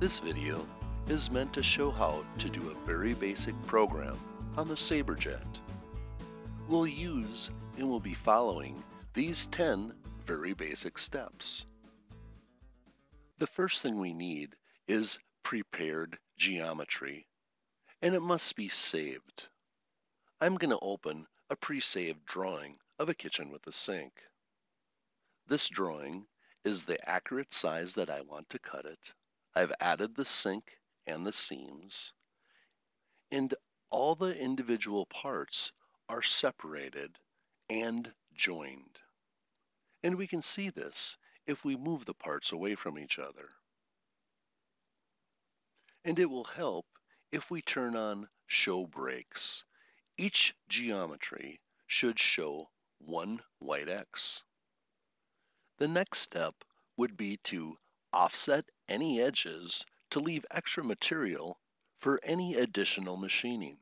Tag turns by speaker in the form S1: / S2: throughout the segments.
S1: This video is meant to show how to do a very basic program on the Saberjet. We'll use and we'll be following these 10 very basic steps. The first thing we need is prepared geometry, and it must be saved. I'm going to open a pre-saved drawing of a kitchen with a sink. This drawing is the accurate size that I want to cut it. I've added the sink and the seams, and all the individual parts are separated and joined. And we can see this if we move the parts away from each other. And it will help if we turn on show breaks. Each geometry should show one white X. The next step would be to offset any edges to leave extra material for any additional machining.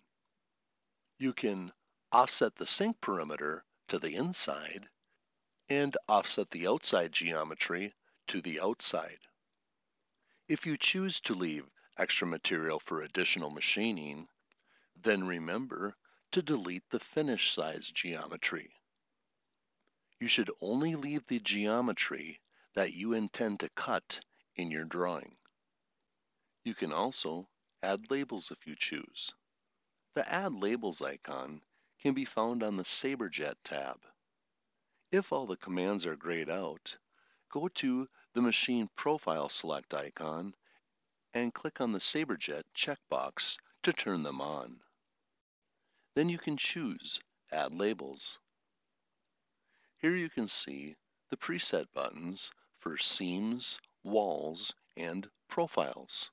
S1: You can offset the sink perimeter to the inside and offset the outside geometry to the outside. If you choose to leave extra material for additional machining, then remember to delete the finish size geometry. You should only leave the geometry that you intend to cut in your drawing. You can also add labels if you choose. The Add Labels icon can be found on the Saberjet tab. If all the commands are grayed out, go to the Machine Profile Select icon and click on the Saberjet checkbox to turn them on. Then you can choose Add Labels. Here you can see the preset buttons for seams, walls, and profiles.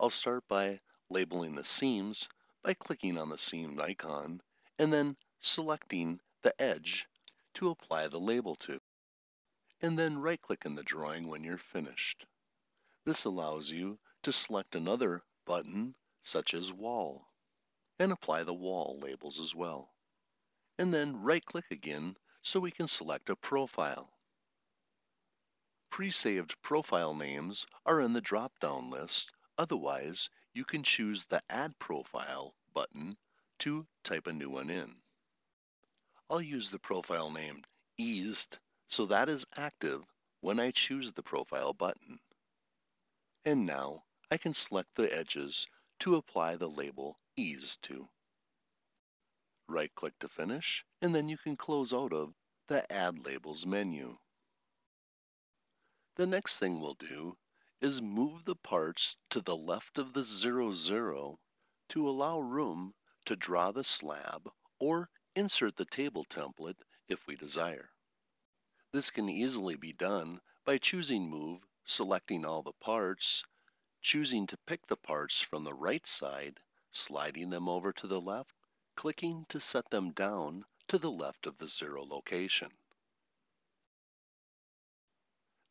S1: I'll start by labeling the seams by clicking on the seam icon and then selecting the edge to apply the label to. And then right click in the drawing when you're finished. This allows you to select another button such as wall and apply the wall labels as well. And then right click again so we can select a profile. Pre-saved profile names are in the drop-down list, otherwise you can choose the Add Profile button to type a new one in. I'll use the profile name Eased so that is active when I choose the profile button. And now I can select the edges to apply the label Ease to. Right click to finish, and then you can close out of the Add Labels menu. The next thing we'll do is move the parts to the left of the 00, 0 to allow room to draw the slab or insert the table template if we desire. This can easily be done by choosing Move, selecting all the parts, choosing to pick the parts from the right side, sliding them over to the left, clicking to set them down to the left of the zero location.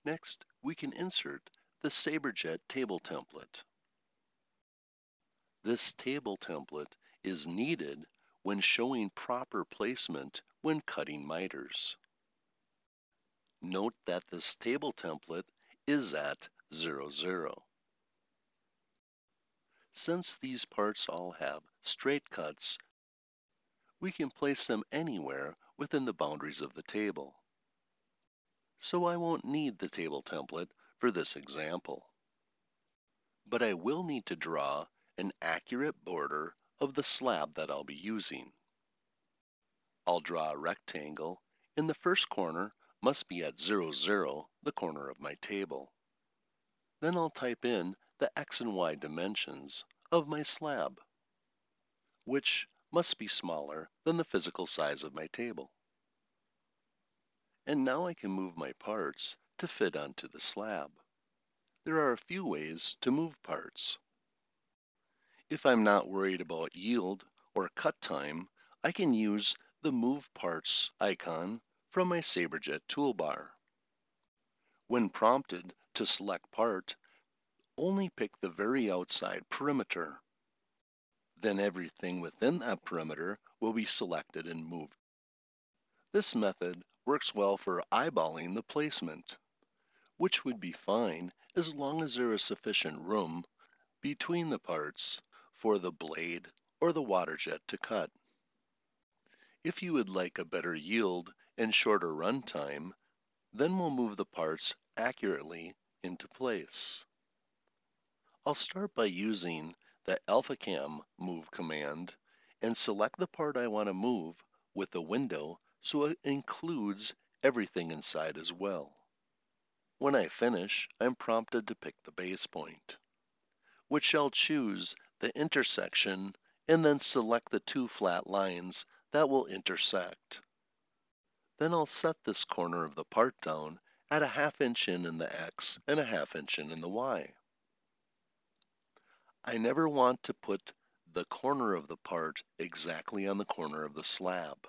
S1: Next, we can insert the Saberjet table template. This table template is needed when showing proper placement when cutting miters. Note that this table template is at 00. 0. Since these parts all have straight cuts, we can place them anywhere within the boundaries of the table. So I won't need the table template for this example. But I will need to draw an accurate border of the slab that I'll be using. I'll draw a rectangle and the first corner must be at 00, 0, the corner of my table. Then I'll type in the x and y dimensions of my slab, which must be smaller than the physical size of my table. And now I can move my parts to fit onto the slab. There are a few ways to move parts. If I'm not worried about yield or cut time, I can use the Move Parts icon from my Saberjet toolbar. When prompted to select part, only pick the very outside perimeter. Then everything within that perimeter will be selected and moved. This method works well for eyeballing the placement, which would be fine as long as there is sufficient room between the parts for the blade or the water jet to cut. If you would like a better yield and shorter run time, then we'll move the parts accurately into place. I'll start by using the AlphaCam move command and select the part I want to move with the window so it includes everything inside as well. When I finish, I'm prompted to pick the base point, which I'll choose the intersection and then select the two flat lines that will intersect. Then I'll set this corner of the part down at a half inch in in the X and a half inch in in the Y. I never want to put the corner of the part exactly on the corner of the slab.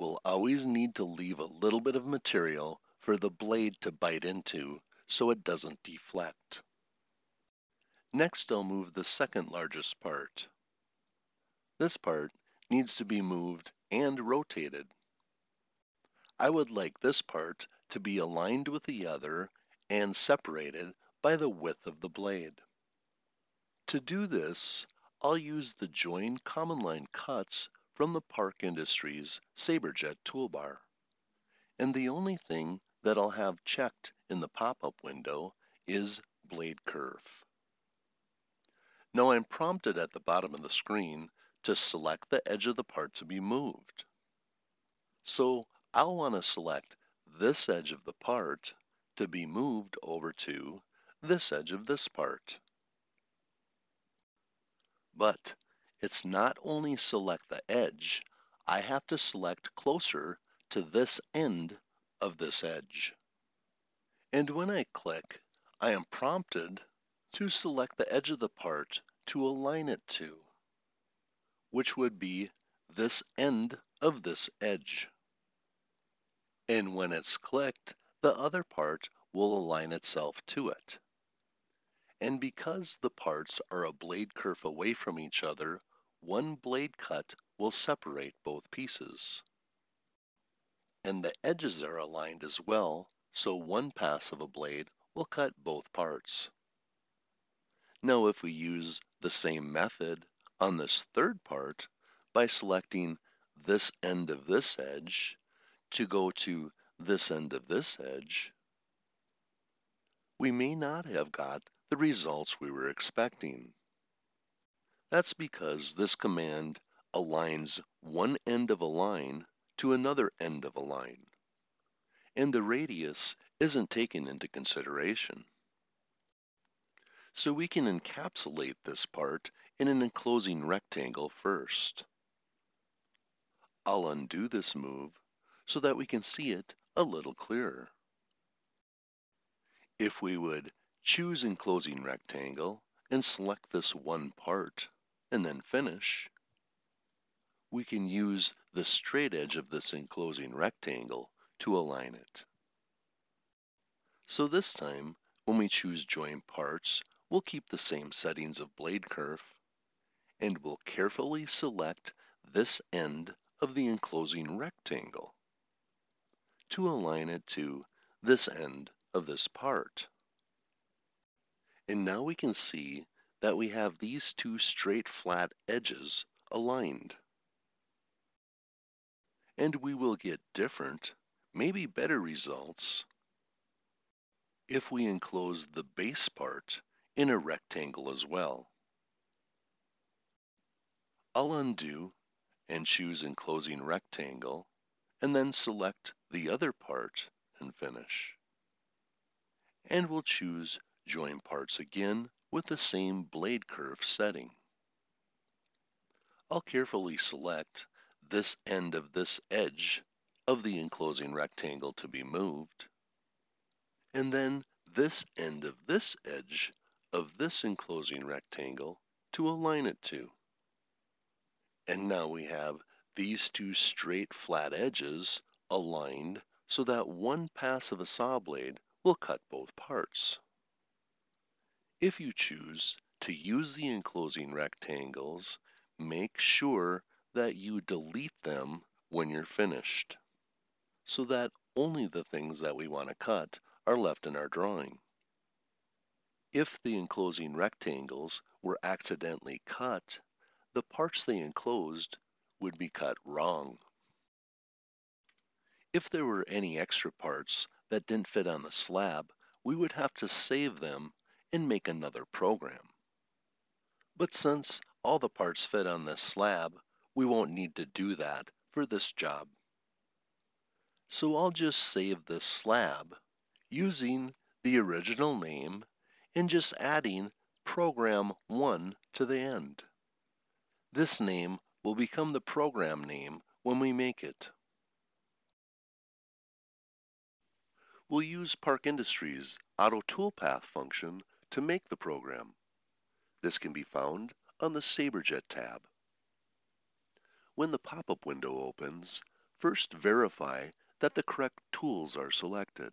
S1: We'll always need to leave a little bit of material for the blade to bite into so it doesn't deflect. Next I'll move the second largest part. This part needs to be moved and rotated. I would like this part to be aligned with the other and separated by the width of the blade. To do this, I'll use the Join Common Line Cuts from the Park Industries SaberJet toolbar. And the only thing that I'll have checked in the pop-up window is Blade Kerf. Now I'm prompted at the bottom of the screen to select the edge of the part to be moved. So I'll want to select this edge of the part to be moved over to this edge of this part. But it's not only select the edge, I have to select closer to this end of this edge. And when I click, I am prompted to select the edge of the part to align it to, which would be this end of this edge. And when it's clicked, the other part will align itself to it. And because the parts are a blade kerf away from each other, one blade cut will separate both pieces. And the edges are aligned as well, so one pass of a blade will cut both parts. Now if we use the same method on this third part by selecting this end of this edge to go to this end of this edge, we may not have got the results we were expecting. That's because this command aligns one end of a line to another end of a line, and the radius isn't taken into consideration. So we can encapsulate this part in an enclosing rectangle first. I'll undo this move so that we can see it a little clearer. If we would Choose Enclosing Rectangle and select this one part and then Finish. We can use the straight edge of this enclosing rectangle to align it. So this time, when we choose Join Parts, we'll keep the same settings of blade kerf, and we'll carefully select this end of the enclosing rectangle to align it to this end of this part. And now we can see that we have these two straight flat edges aligned. And we will get different, maybe better results if we enclose the base part in a rectangle as well. I'll undo and choose enclosing rectangle and then select the other part and finish. And we'll choose Join parts again with the same blade kerf setting. I'll carefully select this end of this edge of the enclosing rectangle to be moved, and then this end of this edge of this enclosing rectangle to align it to. And now we have these two straight flat edges aligned so that one pass of a saw blade will cut both parts. If you choose to use the enclosing rectangles, make sure that you delete them when you're finished, so that only the things that we want to cut are left in our drawing. If the enclosing rectangles were accidentally cut, the parts they enclosed would be cut wrong. If there were any extra parts that didn't fit on the slab, we would have to save them and make another program. But since all the parts fit on this slab, we won't need to do that for this job. So I'll just save this slab using the original name and just adding program 1 to the end. This name will become the program name when we make it. We'll use Park Industries Auto Toolpath function to make the program. This can be found on the SaberJet tab. When the pop-up window opens, first verify that the correct tools are selected.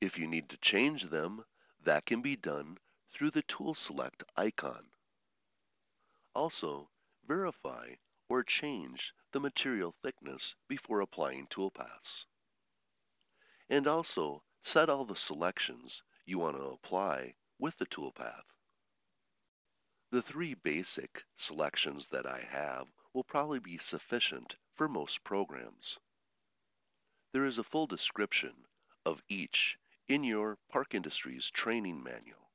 S1: If you need to change them, that can be done through the Tool Select icon. Also, verify or change the material thickness before applying toolpaths. And also, set all the selections you want to apply with the toolpath. The three basic selections that I have will probably be sufficient for most programs. There is a full description of each in your Park Industries training manual.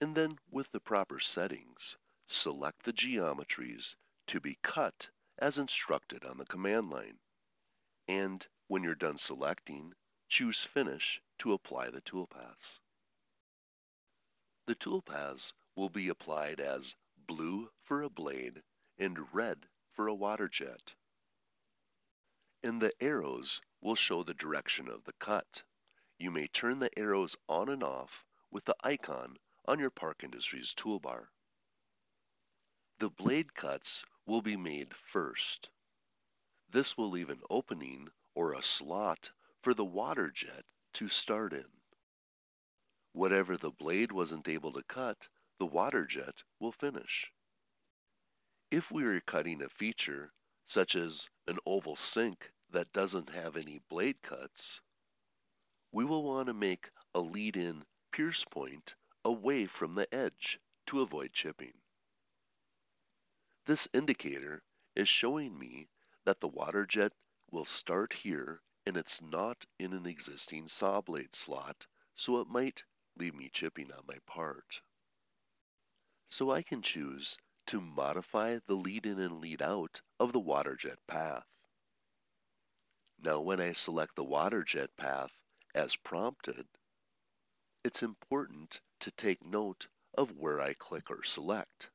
S1: And then with the proper settings, select the geometries to be cut as instructed on the command line. And when you're done selecting, choose Finish to apply the toolpaths. The toolpaths will be applied as blue for a blade and red for a water jet. And the arrows will show the direction of the cut. You may turn the arrows on and off with the icon on your Park Industries toolbar. The blade cuts will be made first. This will leave an opening or a slot for the water jet to start in. Whatever the blade wasn't able to cut, the water jet will finish. If we are cutting a feature, such as an oval sink that doesn't have any blade cuts, we will want to make a lead-in pierce point away from the edge to avoid chipping. This indicator is showing me that the water jet will start here and it's not in an existing saw blade slot, so it might leave me chipping on my part. So I can choose to modify the lead in and lead out of the water jet path. Now when I select the water jet path as prompted, it's important to take note of where I click or select.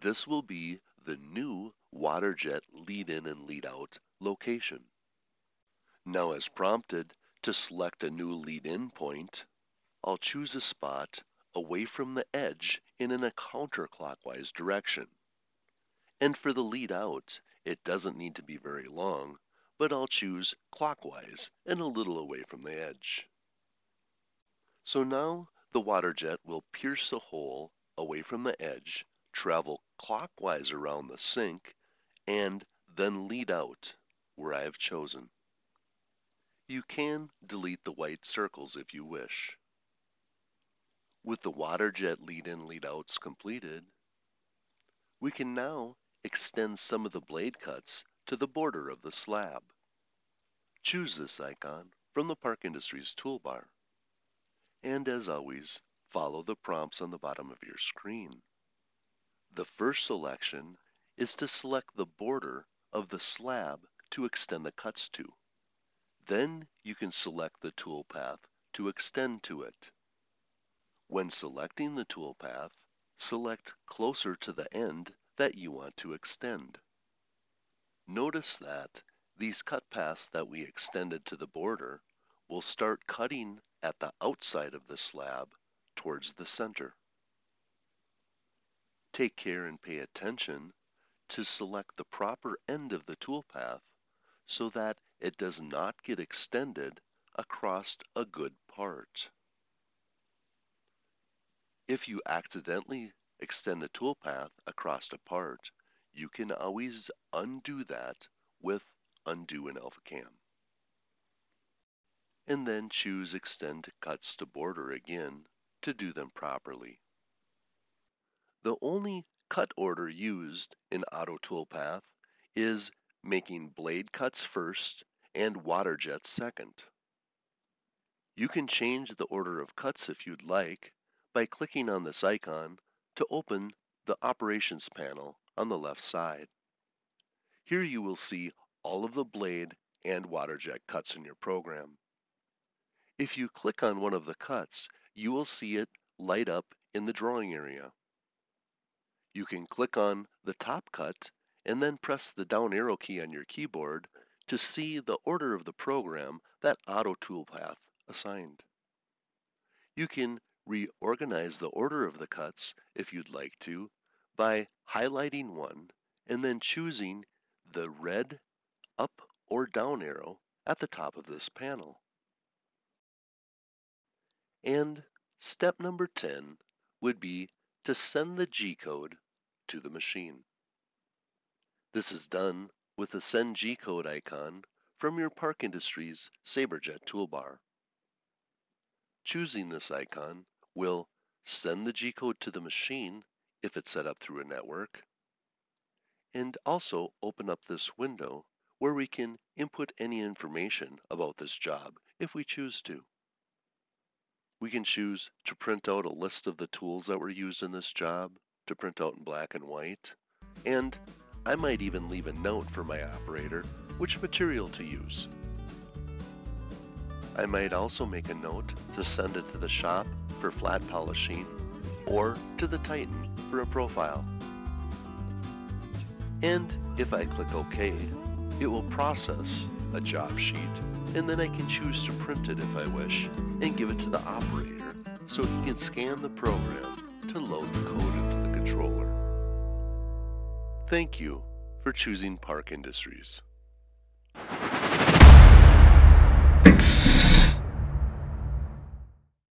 S1: This will be the new water jet lead in and lead out location. Now as prompted, to select a new lead in point, I'll choose a spot away from the edge in a counterclockwise direction. And for the lead out, it doesn't need to be very long, but I'll choose clockwise and a little away from the edge. So now the water jet will pierce a hole away from the edge, travel clockwise around the sink, and then lead out where I have chosen. You can delete the white circles if you wish. With the water jet lead-in lead-outs completed, we can now extend some of the blade cuts to the border of the slab. Choose this icon from the Park Industries toolbar. And as always, follow the prompts on the bottom of your screen. The first selection is to select the border of the slab to extend the cuts to. Then you can select the toolpath to extend to it. When selecting the toolpath, select closer to the end that you want to extend. Notice that these cut paths that we extended to the border will start cutting at the outside of the slab towards the center. Take care and pay attention to select the proper end of the toolpath so that it does not get extended across a good part. If you accidentally extend a toolpath across a part, you can always undo that with Undo in AlphaCam. and then choose Extend Cuts to Border again to do them properly. The only cut order used in Auto Toolpath is making blade cuts first and water jets second. You can change the order of cuts if you'd like by clicking on this icon to open the Operations panel on the left side. Here you will see all of the blade and water jet cuts in your program. If you click on one of the cuts, you will see it light up in the drawing area. You can click on the top cut and then press the down arrow key on your keyboard to see the order of the program that Auto Toolpath assigned. You can reorganize the order of the cuts if you'd like to by highlighting one and then choosing the red up or down arrow at the top of this panel. And step number 10 would be to send the G-code to the machine. This is done with the Send G-code icon from your Park Industries SaberJet toolbar. Choosing this icon will send the G-code to the machine if it's set up through a network, and also open up this window where we can input any information about this job if we choose to. We can choose to print out a list of the tools that were used in this job, to print out in black and white, and I might even leave a note for my operator which material to use. I might also make a note to send it to the shop for flat polishing or to the Titan for a profile. And if I click OK, it will process a job sheet and then I can choose to print it if I wish and give it to the operator so he can scan the program to load the code into the controller. Thank you for choosing Park Industries.